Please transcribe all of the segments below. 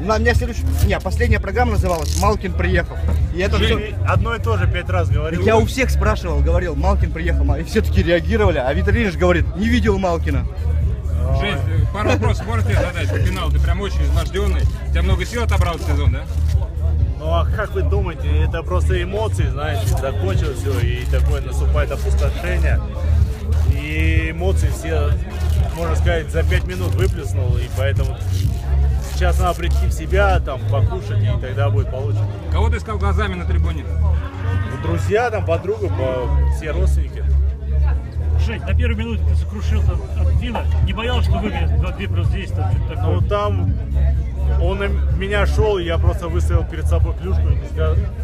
На меня следующая... Не, последняя программа называлась «Малкин приехал». И это всё- Ты одно и то же пять раз говорил. Я у всех спрашивал, говорил, Малкин приехал, и все таки реагировали, а Виталий Ильич говорит, не видел Малкина. Жень, э, пару вопросов можете задать по финалу? Ты прям очень изможденный. У тебя много сил отобрал сезон, да? Ну а как вы думаете, это просто эмоции, знаете, закончилось все, и такое наступает опустошение. И эмоции все, можно сказать, за пять минут выплеснул, и поэтому сейчас надо прийти в себя, там, покушать, и тогда будет получше. Кого ты искал глазами на трибуне? Ну, друзья, там, подруга, по- все родственники. Жень, на первой минуте ты сокрушился от Фила. Не боялся, что выиграет 2 плюс 10, там что-то такое? Ну там он на меня шел, и я просто выставил перед собой клюшку.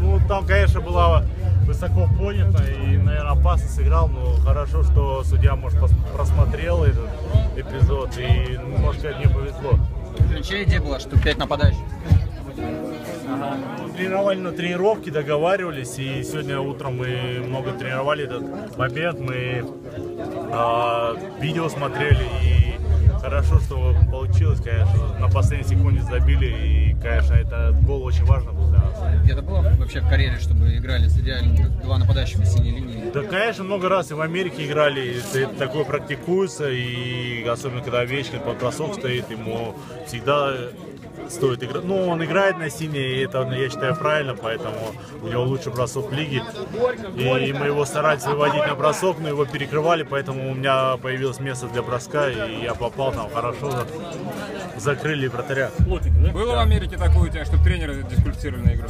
Ну там, конечно, была высоко поднята и, наверное, опасно сыграл, но хорошо, что судья, может, просмотрел этот эпизод и, ну, можно сказать, мне повезло. Ключевая идея была, что 5 нападающих. Тренировали на тренировке, договаривались, и сегодня утром мы много тренировали этот момент, мы а, видео смотрели, и хорошо, что получилось, конечно, на последней секунде забили, и, конечно, это гол очень важно был для нас. Вообще в карьере, чтобы играли с идеально два нападающих на синей линии? Да, конечно, много раз и в Америке играли, это, это такое практикуется, и особенно когда Овечкин под бросок стоит, ему всегда стоит играть. Ну, он играет на синей, и это, я считаю, правильно, поэтому у него лучший бросок в лиге. И мы его старались выводить на бросок, но его перекрывали, поэтому у меня появилось место для броска, и я попал там хорошо, закрыли вратаря. Было в Америке такое у тебя, что тренера дисквалифицировали на игру?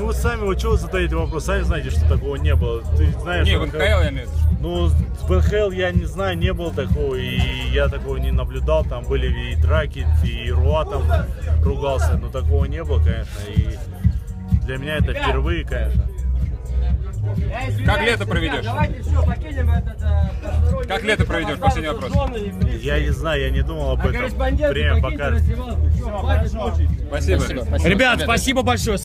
Ну, вы сами, вот чего вы задаете вопрос, сами знаете, что такого не было. Ты знаешь, Не, что в НХЛ я имею в виду. Ну, в НХЛ я не знаю, не было такого, и я такого не наблюдал. Там были и драки, и Руа там ругался, но такого не было, конечно. И для меня это впервые, конечно. Как лето проведешь? Давайте все, покинем этот... э, Как лето проведешь? Последний вопрос. Я не знаю, я не думал об этом. Корреспонденты, Время покажет. Спасибо. Ребят, спасибо большое.